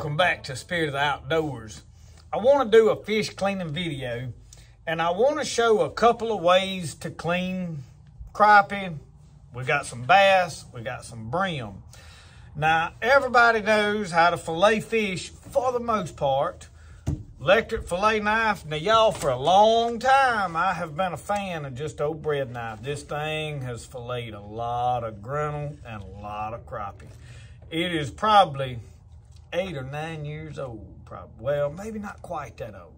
welcome back to Spirit of the Outdoors. I want to do a fish cleaning video and I want to show a couple of ways to clean crappie. We got some bass, we got some brim. Now, everybody knows how to fillet fish for the most part. Electric fillet knife. Now, y'all, for a long time, I have been a fan of just old bread knife. This thing has filleted a lot of grinnell and a lot of crappie. It is probably eight or nine years old, probably. Well, maybe not quite that old.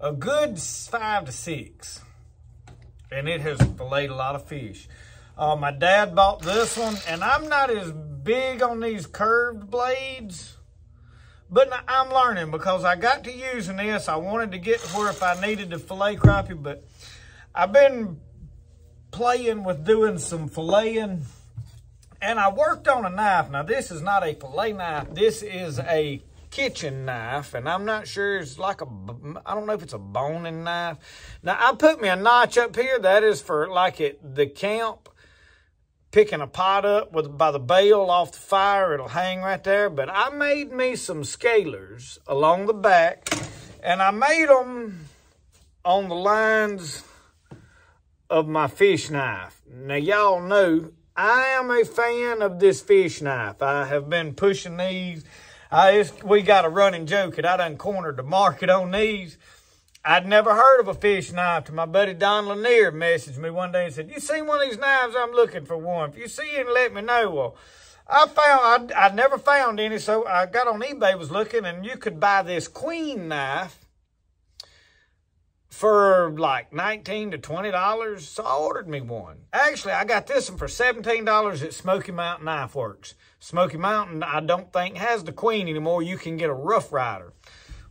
A good five to six. And it has filleted a lot of fish. Uh, my dad bought this one, and I'm not as big on these curved blades, but I'm learning because I got to using this. I wanted to get to where if I needed to fillet crappie, but I've been playing with doing some filleting and I worked on a knife. Now, this is not a fillet knife. This is a kitchen knife, and I'm not sure it's like a, I don't know if it's a boning knife. Now, I put me a notch up here. That is for like at the camp, picking a pot up with by the bale off the fire. It'll hang right there. But I made me some scalers along the back, and I made them on the lines of my fish knife. Now, y'all know I am a fan of this fish knife. I have been pushing these. I we got a running joke that I done cornered the market on these. I'd never heard of a fish knife till my buddy Don Lanier messaged me one day and said, you seen one of these knives? I'm looking for one. If you see it, let me know. Well, I found, I, I never found any, so I got on eBay, was looking, and you could buy this queen knife for like 19 to $20. So I ordered me one. Actually, I got this one for $17 at Smoky Mountain Knife Works. Smoky Mountain, I don't think has the queen anymore. You can get a Rough Rider.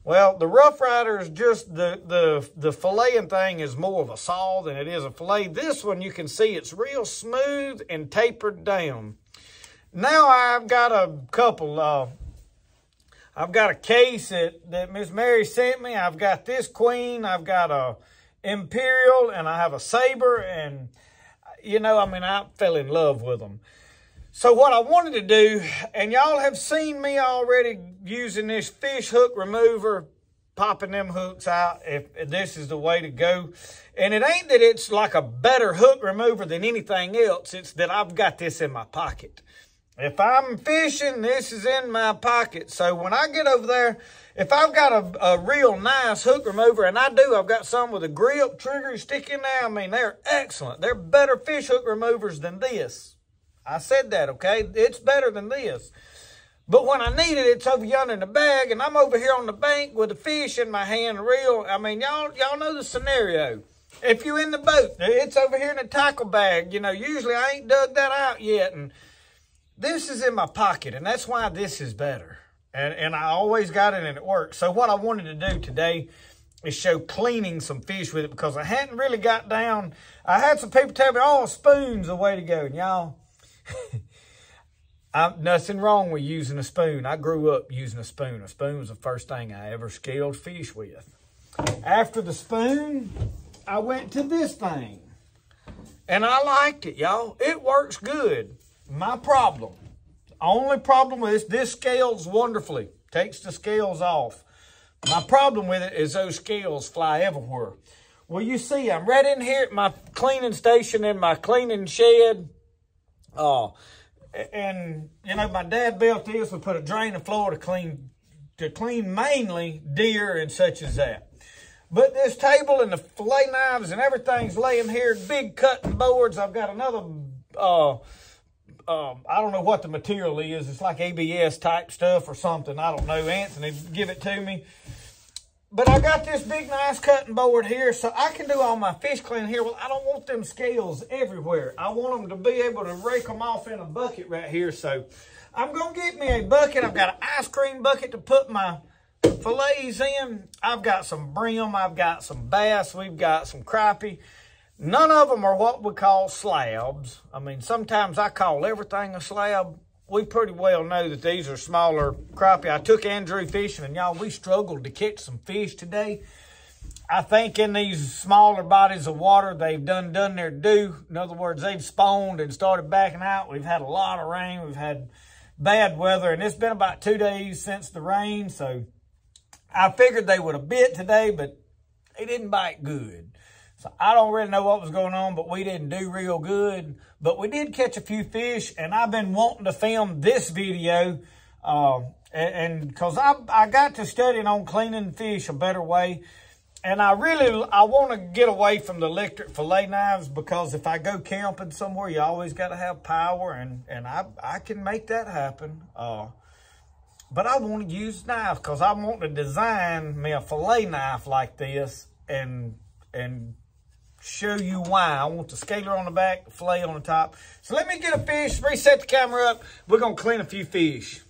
Well, the Rough Rider is just the, the, the filleting thing is more of a saw than it is a fillet. This one, you can see it's real smooth and tapered down. Now I've got a couple, uh, I've got a case that, that Miss Mary sent me. I've got this queen. I've got a imperial and I have a saber. And, you know, I mean, I fell in love with them. So what I wanted to do, and y'all have seen me already using this fish hook remover, popping them hooks out, if, if this is the way to go. And it ain't that it's like a better hook remover than anything else. It's that I've got this in my pocket. If I'm fishing, this is in my pocket. So when I get over there, if I've got a, a real nice hook remover, and I do, I've got some with a grip, trigger sticking there. I mean, they're excellent. They're better fish hook removers than this. I said that, okay? It's better than this. But when I need it, it's over yonder in the bag, and I'm over here on the bank with the fish in my hand, reel. I mean, y'all y'all know the scenario. If you're in the boat, it's over here in the tackle bag. You know, usually I ain't dug that out yet, and this is in my pocket, and that's why this is better. And, and I always got it and it works. So what I wanted to do today is show cleaning some fish with it because I hadn't really got down. I had some people tell me, oh, spoon's the way to go. And y'all, I'm, nothing wrong with using a spoon. I grew up using a spoon. A spoon was the first thing I ever scaled fish with. After the spoon, I went to this thing. And I liked it, y'all. It works good. My problem, only problem with this, this scales wonderfully. Takes the scales off. My problem with it is those scales fly everywhere. Well, you see, I'm right in here at my cleaning station in my cleaning shed. Oh, and, you know, my dad built this. We put a drain of floor to clean, to clean mainly deer and such as that. But this table and the fillet knives and everything's laying here, big cutting boards. I've got another, uh, um, I don't know what the material is. It's like ABS type stuff or something. I don't know. Anthony, give it to me. But I got this big, nice cutting board here, so I can do all my fish cleaning here. Well, I don't want them scales everywhere. I want them to be able to rake them off in a bucket right here. So I'm going to get me a bucket. I've got an ice cream bucket to put my fillets in. I've got some brim. I've got some bass. We've got some crappie. None of them are what we call slabs. I mean, sometimes I call everything a slab. We pretty well know that these are smaller crappie. I took Andrew fishing, and y'all, we struggled to catch some fish today. I think in these smaller bodies of water, they've done done their due. In other words, they've spawned and started backing out. We've had a lot of rain. We've had bad weather, and it's been about two days since the rain, so I figured they would have bit today, but they didn't bite good. So I don't really know what was going on, but we didn't do real good. But we did catch a few fish, and I've been wanting to film this video, uh, and because I, I got to studying on cleaning fish a better way, and I really, I want to get away from the electric fillet knives because if I go camping somewhere, you always got to have power and, and I, I can make that happen. Uh, but I want to use knives because I want to design me a fillet knife like this and, and show you why. I want the scaler on the back, the fillet on the top. So let me get a fish, reset the camera up. We're going to clean a few fish.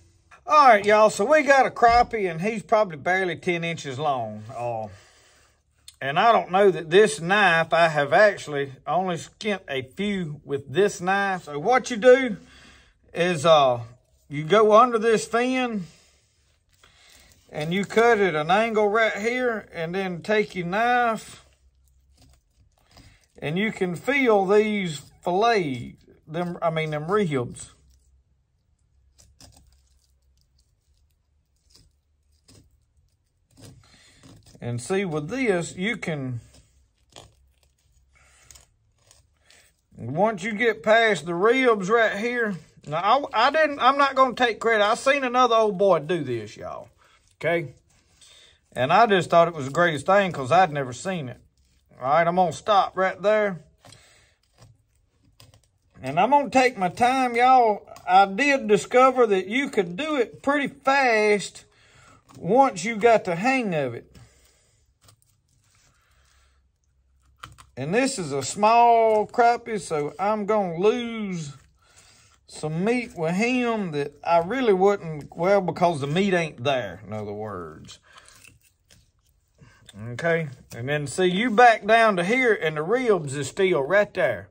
All right, y'all. So we got a crappie and he's probably barely 10 inches long. Uh, and I don't know that this knife, I have actually only skint a few with this knife. So what you do is uh, you go under this fin and you cut it an angle right here and then take your knife and you can feel these fillets, them, I mean them ribs. And see, with this, you can, once you get past the ribs right here, now I, I didn't, I'm not going to take credit. I seen another old boy do this, y'all. Okay. And I just thought it was the greatest thing because I'd never seen it. All right, I'm going to stop right there. And I'm going to take my time, y'all. I did discover that you could do it pretty fast once you got the hang of it. And this is a small crappie, so I'm going to lose some meat with him that I really wouldn't, well, because the meat ain't there, in other words. Okay, and then see, you back down to here, and the ribs is still right there.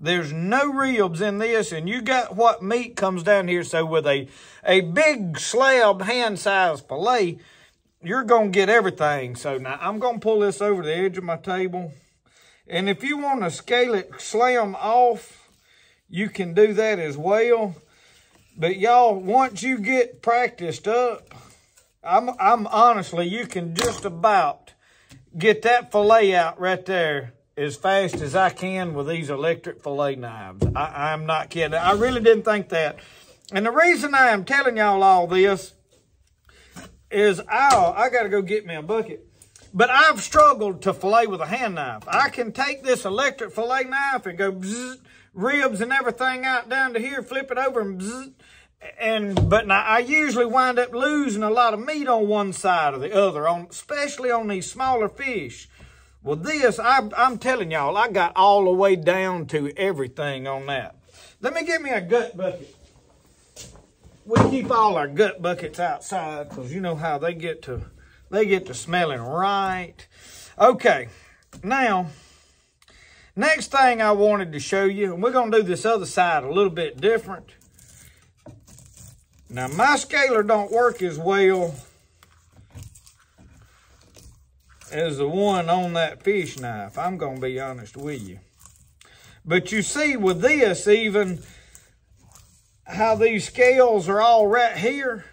There's no ribs in this, and you got what meat comes down here. So with a, a big slab hand-sized filet, you're going to get everything. So now I'm going to pull this over the edge of my table. And if you want to scale it slam off, you can do that as well. But y'all, once you get practiced up, I'm, I'm honestly, you can just about get that fillet out right there as fast as I can with these electric fillet knives. I, I'm not kidding. I really didn't think that. And the reason I am telling y'all all this is I, I got to go get me a bucket. But I've struggled to fillet with a hand knife. I can take this electric fillet knife and go bzzz, ribs and everything out down to here, flip it over and bzzz, and but now I usually wind up losing a lot of meat on one side or the other, on especially on these smaller fish. Well, this, I, I'm telling y'all, I got all the way down to everything on that. Let me get me a gut bucket. We keep all our gut buckets outside because you know how they get to they get to smelling right. Okay, now, next thing I wanted to show you, and we're going to do this other side a little bit different. Now, my scaler don't work as well as the one on that fish knife. I'm going to be honest with you. But you see with this even, how these scales are all right here.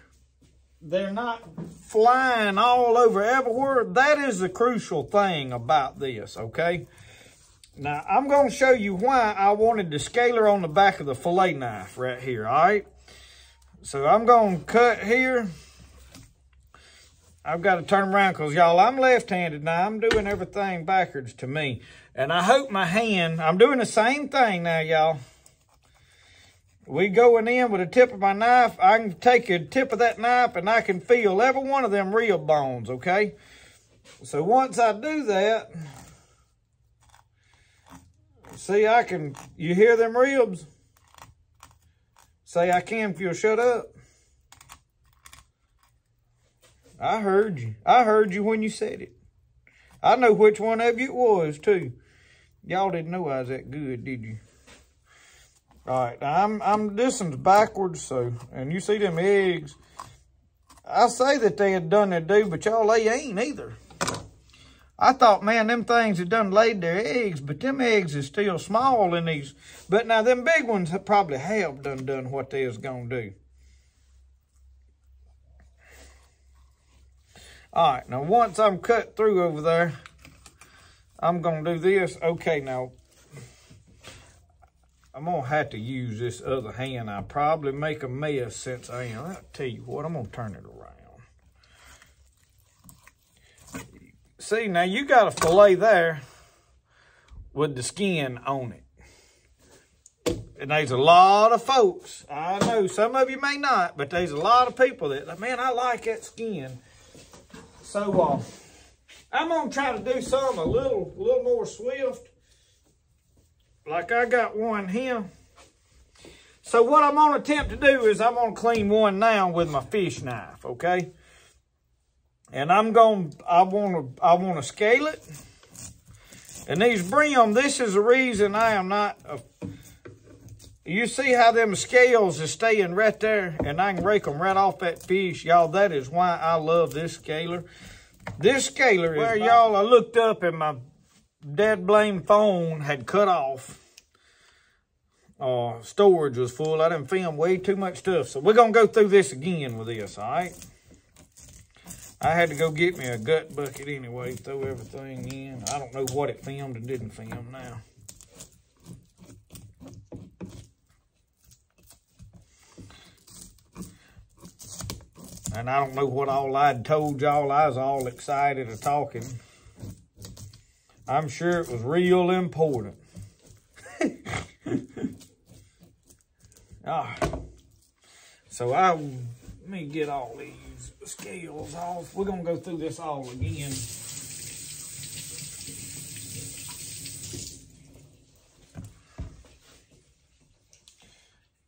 They're not flying all over everywhere. That is the crucial thing about this, okay? Now, I'm going to show you why I wanted the scaler on the back of the fillet knife right here, all right? So I'm going to cut here. I've got to turn around because, y'all, I'm left-handed now. I'm doing everything backwards to me. And I hope my hand, I'm doing the same thing now, y'all we going in with the tip of my knife. I can take a tip of that knife and I can feel every one of them real bones, okay? So once I do that, see, I can, you hear them ribs? Say I can if you'll shut up. I heard you. I heard you when you said it. I know which one of you it was, too. Y'all didn't know I was that good, did you? All right, I'm, I'm, this one's backwards, so, and you see them eggs. I say that they had done their due, but y'all, they ain't either. I thought, man, them things had done laid their eggs, but them eggs is still small in these. But now them big ones have probably have done done what they is going to do. All right, now once I'm cut through over there, I'm going to do this. Okay, now, I'm going to have to use this other hand. I'll probably make a mess since I am. I'll tell you what, I'm going to turn it around. See, now you got a fillet there with the skin on it. And there's a lot of folks, I know some of you may not, but there's a lot of people that, man, I like that skin. So uh, I'm gonna try to do some a little, little more swift. Like I got one here. So what I'm gonna attempt to do is I'm gonna clean one now with my fish knife, okay? And I'm going, I want to, I want to scale it. And these brim, this is the reason I am not, a, you see how them scales are staying right there and I can rake them right off that fish. Y'all, that is why I love this scaler. This scaler is where y'all, I looked up and my dead blame phone had cut off. Uh, storage was full. I didn't film way too much stuff. So we're going to go through this again with this, all right? I had to go get me a gut bucket anyway, throw everything in. I don't know what it filmed and didn't film now. And I don't know what all I'd told y'all. I was all excited of talking. I'm sure it was real important. ah. So I, let me get all these scales off. We're going to go through this all again.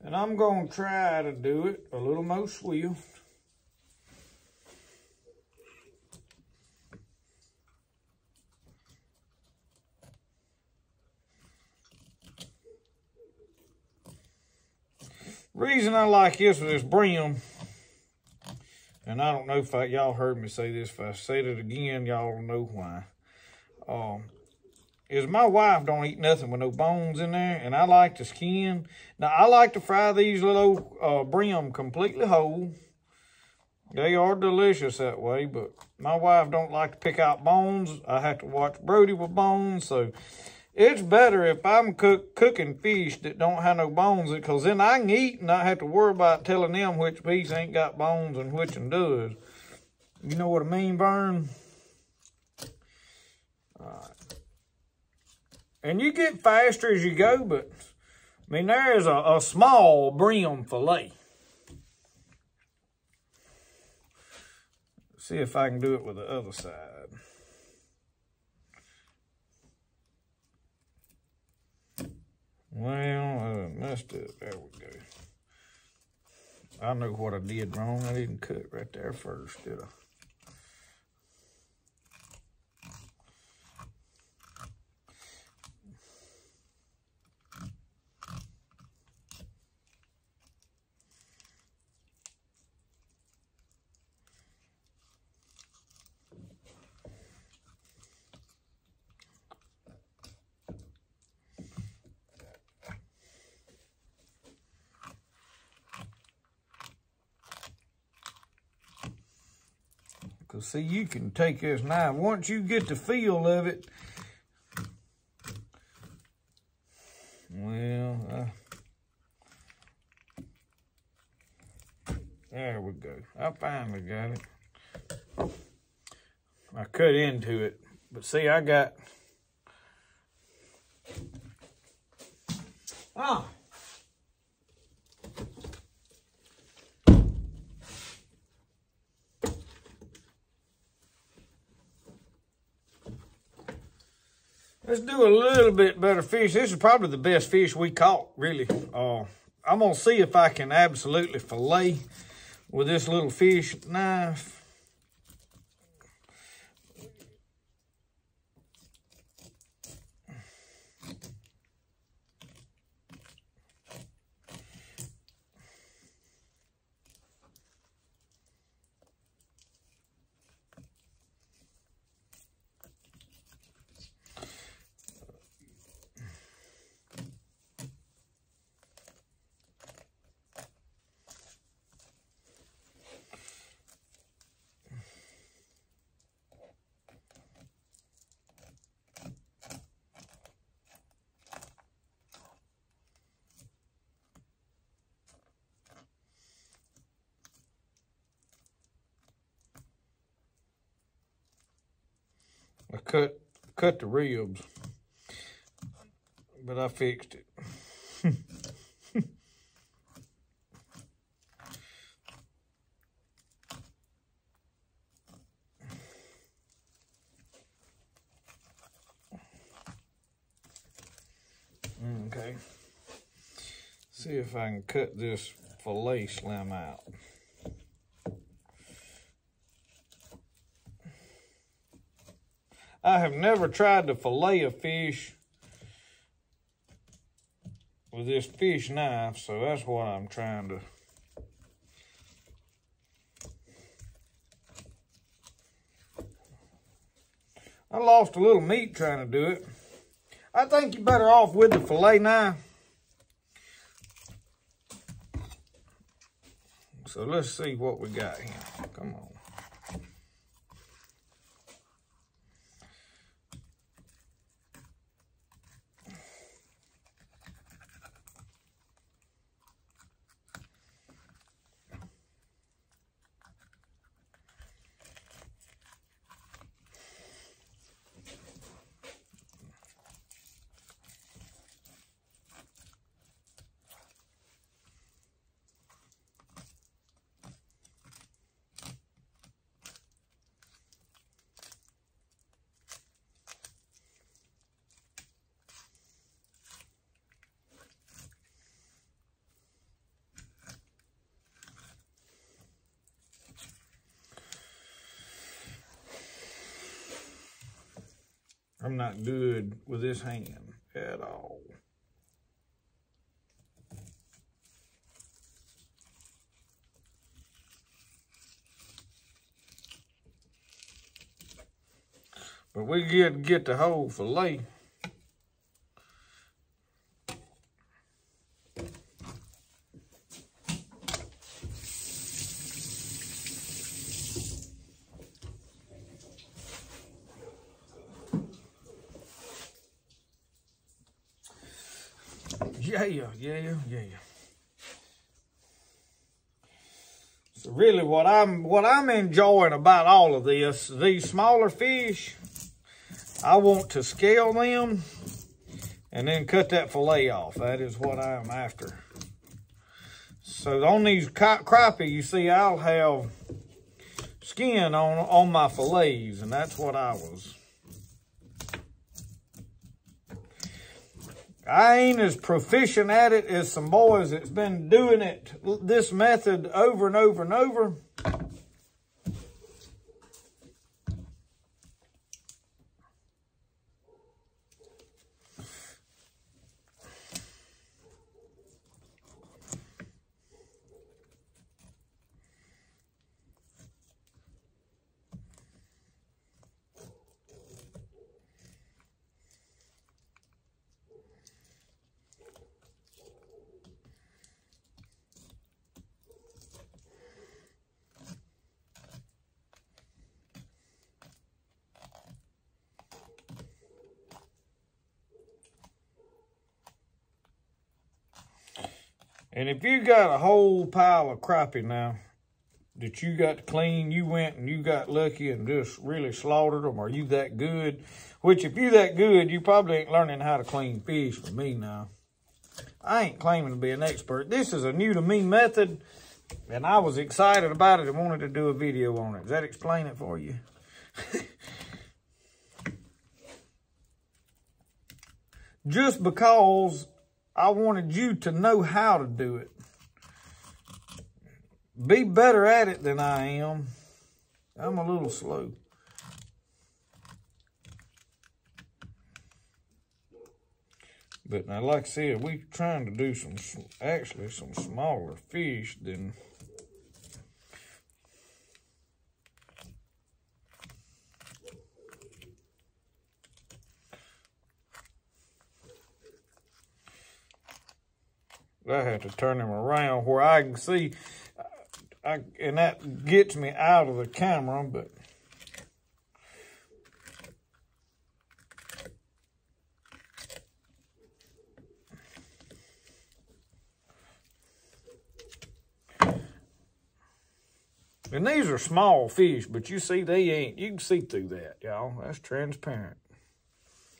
And I'm going to try to do it a little more swift. Reason I like this with this brim and I don't know if y'all heard me say this. If I said it again, y'all know why. Um, is my wife don't eat nothing with no bones in there, and I like the skin. Now, I like to fry these little uh, brim completely whole. They are delicious that way, but my wife don't like to pick out bones. I have to watch Brody with bones, so it's better if I'm cook, cooking fish that don't have no bones, because then I can eat and not have to worry about telling them which piece ain't got bones and which one does. You know what I mean, Vern? And you get faster as you go, but, I mean, there's a, a small brim fillet. See if I can do it with the other side. Well, I messed up. There we go. I know what I did wrong. I didn't cut right there first, did I? Because, see, you can take this knife. Once you get the feel of it, well, uh, there we go. I finally got it. I cut into it. But see, I got... Ah, Let's do a little bit better fish. This is probably the best fish we caught, really, uh, I'm gonna see if I can absolutely fillet with this little fish knife. I cut cut the ribs, but I fixed it. okay. See if I can cut this fillet slim out. I have never tried to fillet a fish with this fish knife, so that's what I'm trying to I lost a little meat trying to do it. I think you're better off with the fillet knife. So let's see what we got here. Come on. I'm not good with this hand at all. But we get get the whole fillet. Yeah, yeah, So really what I'm what I'm enjoying about all of this, these smaller fish, I want to scale them and then cut that fillet off. That is what I'm after. So on these crappie, you see I'll have skin on, on my fillets, and that's what I was I ain't as proficient at it as some boys that's been doing it, this method over and over and over. And if you got a whole pile of crappie now that you got to clean, you went and you got lucky and just really slaughtered them, or you that good, which if you that good, you probably ain't learning how to clean fish from me now. I ain't claiming to be an expert. This is a new to me method, and I was excited about it and wanted to do a video on it. Does that explain it for you? Just because I wanted you to know how to do it. Be better at it than I am. I'm a little slow. But now, like I said, we are trying to do some, actually some smaller fish than I have to turn them around where I can see, I, and that gets me out of the camera, but And these are small fish, but you see they ain't, you can see through that, y'all. That's transparent.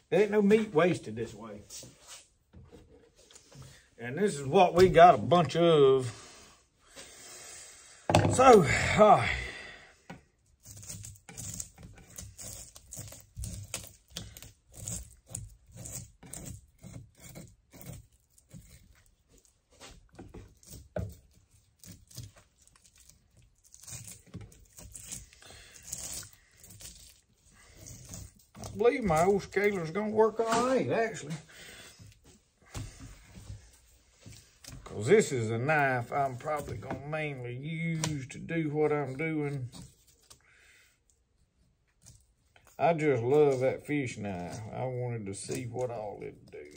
There ain't no meat wasted this way. And this is what we got a bunch of. So, uh, I believe my old scaler's gonna work all right, actually. Because this is a knife I'm probably gonna mainly use to do what I'm doing. I just love that fish knife. I wanted to see what all it'd do.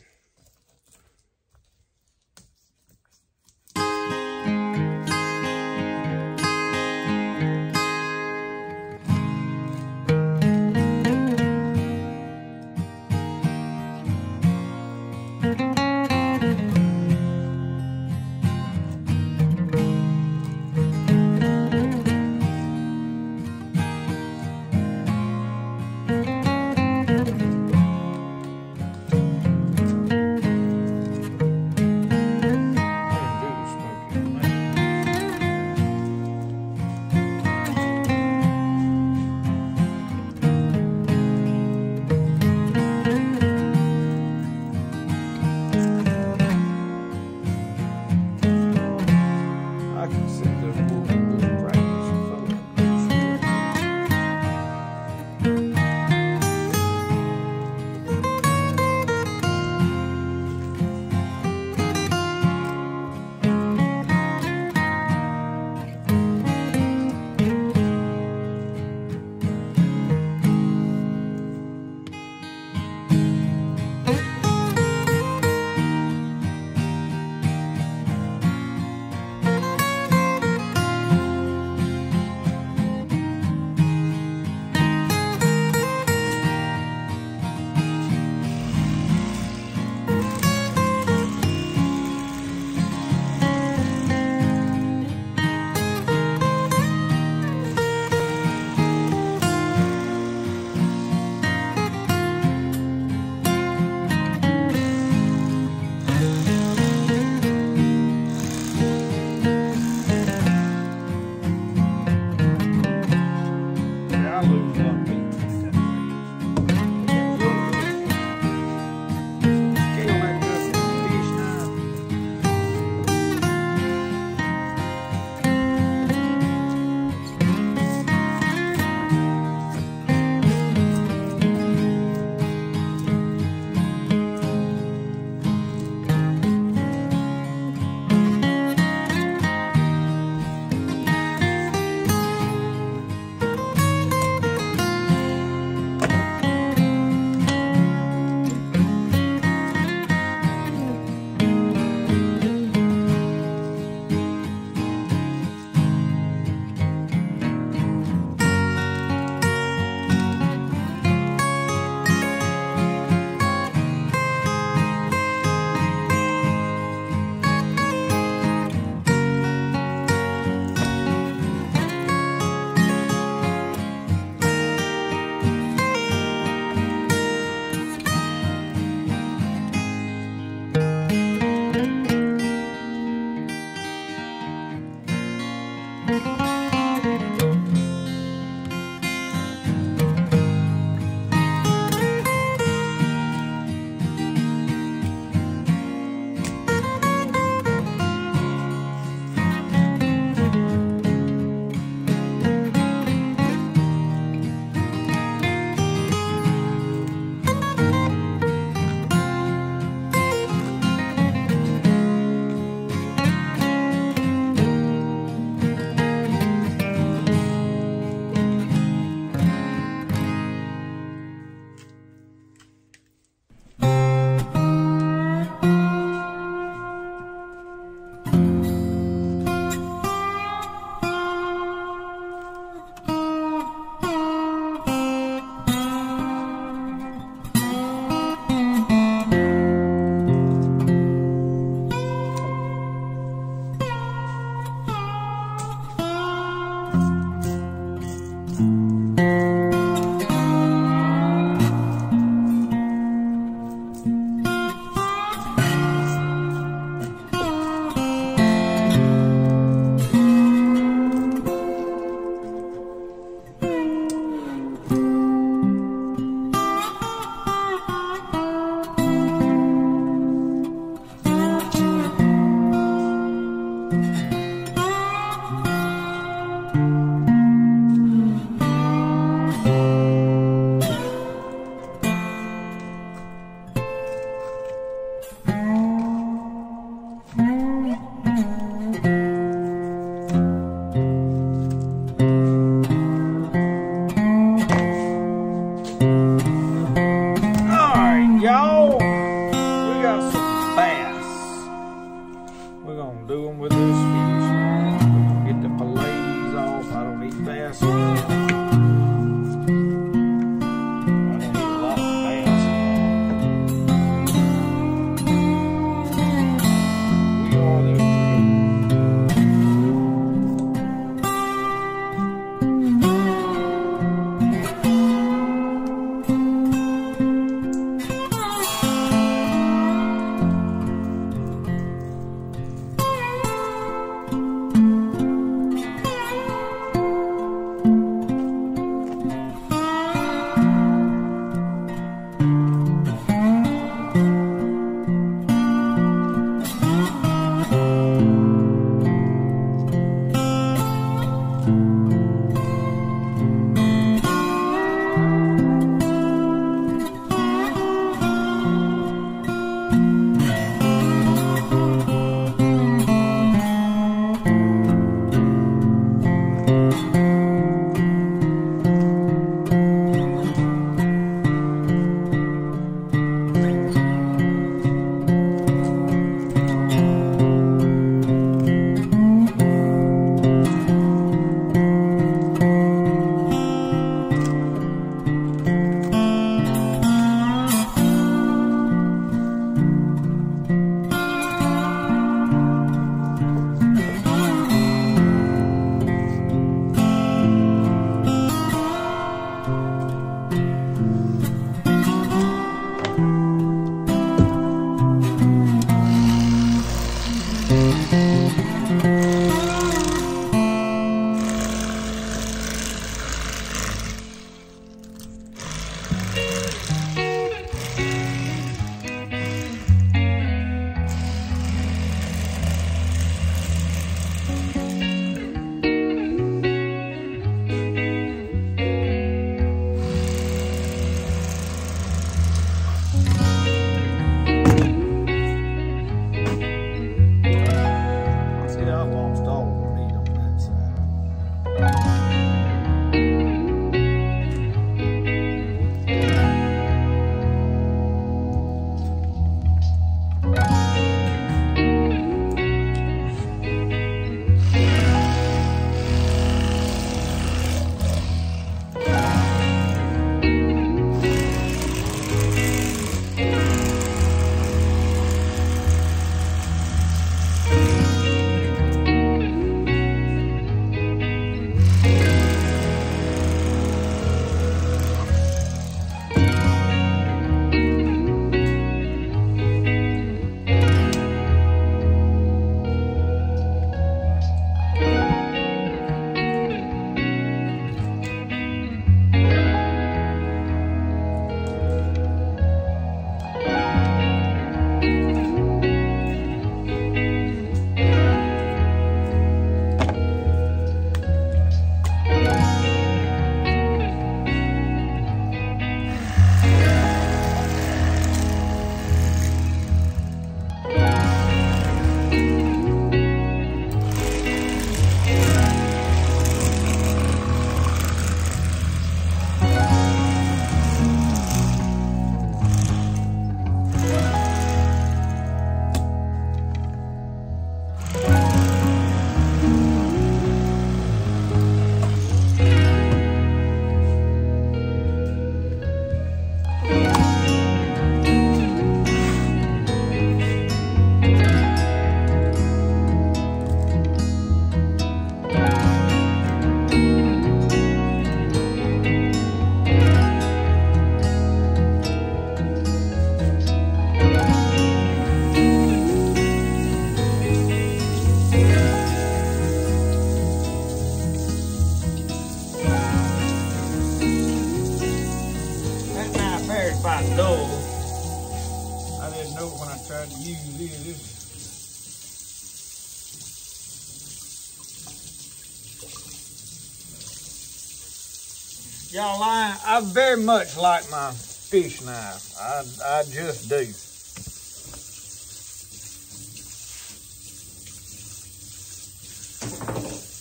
Y'all, I, I very much like my fish knife. I, I just do.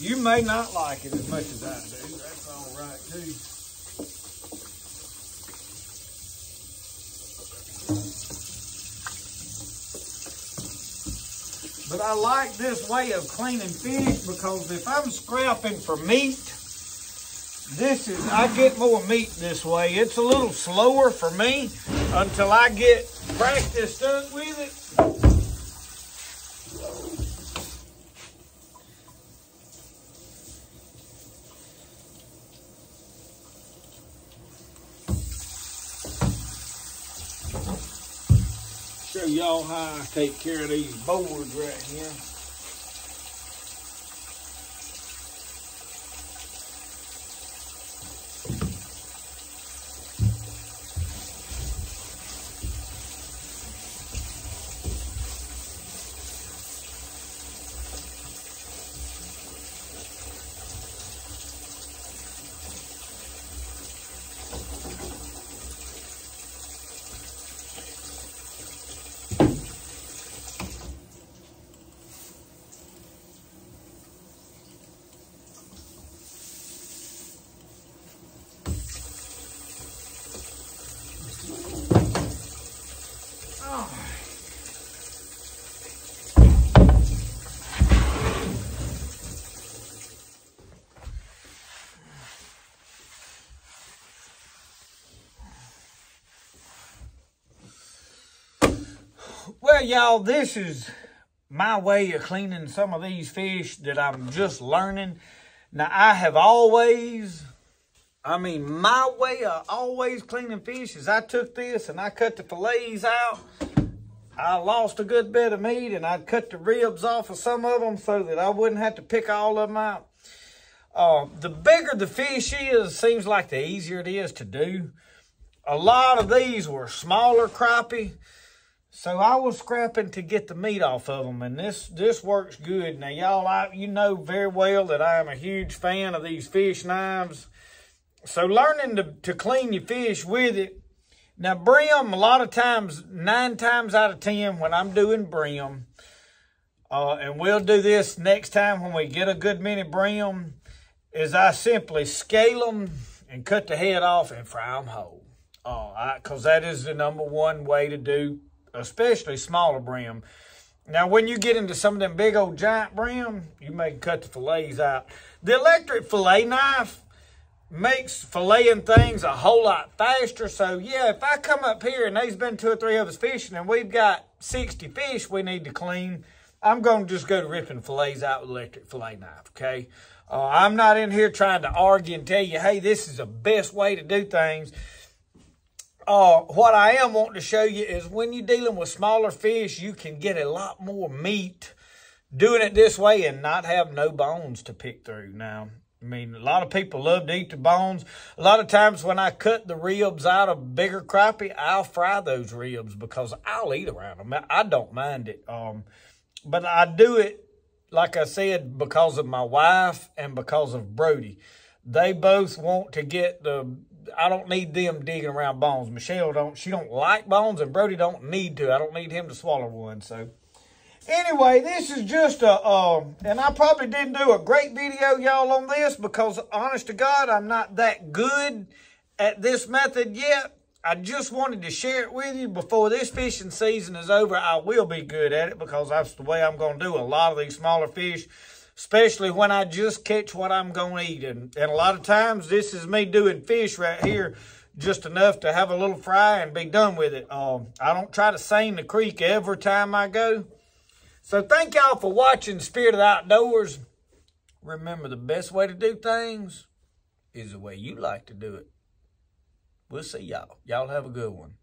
You may not like it as much as I do. That's all right too. But I like this way of cleaning fish because if I'm scrapping for meat, this is, I get more meat this way. It's a little slower for me until I get practiced up with it. Show y'all how I take care of these boards right here. Well, y'all, this is my way of cleaning some of these fish that I'm just learning. Now, I have always, I mean, my way of always cleaning fish is I took this and I cut the fillets out. I lost a good bit of meat and I'd cut the ribs off of some of them so that I wouldn't have to pick all of them out. Uh, the bigger the fish is, seems like the easier it is to do. A lot of these were smaller crappie. So I was scrapping to get the meat off of them, and this this works good. Now, y'all, I, you know very well that I am a huge fan of these fish knives. So learning to, to clean your fish with it. Now, brim, a lot of times, nine times out of ten, when I'm doing brim, uh, and we'll do this next time when we get a good many brim, is I simply scale them and cut the head off and fry them whole. Because uh, that is the number one way to do especially smaller brim. Now, when you get into some of them big old giant brim, you may cut the fillets out. The electric fillet knife makes filleting things a whole lot faster. So, yeah, if I come up here and there's been two or three of us fishing and we've got 60 fish we need to clean, I'm going to just go to ripping fillets out with electric fillet knife, okay? Uh, I'm not in here trying to argue and tell you, hey, this is the best way to do things. Uh, what I am wanting to show you is when you're dealing with smaller fish, you can get a lot more meat doing it this way and not have no bones to pick through. Now, I mean, a lot of people love to eat the bones. A lot of times when I cut the ribs out of bigger crappie, I'll fry those ribs because I'll eat around them. I don't mind it. Um, but I do it, like I said, because of my wife and because of Brody. They both want to get the I don't need them digging around bones. Michelle don't, she don't like bones and Brody don't need to. I don't need him to swallow one. So anyway, this is just a, and I probably didn't do a great video, y'all, on this because honest to God, I'm not that good at this method yet. I just wanted to share it with you before this fishing season is over. I will be good at it because that's the way I'm going to do a lot of these smaller fish especially when I just catch what I'm going to eat. And, and a lot of times, this is me doing fish right here, just enough to have a little fry and be done with it. Um, I don't try to seine the creek every time I go. So thank y'all for watching Spirit of the Outdoors. Remember, the best way to do things is the way you like to do it. We'll see y'all. Y'all have a good one.